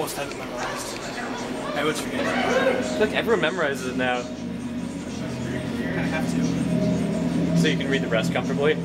almost have it memorized. I always forget it. Look, everyone memorizes it now, I have to. so you can read the rest comfortably.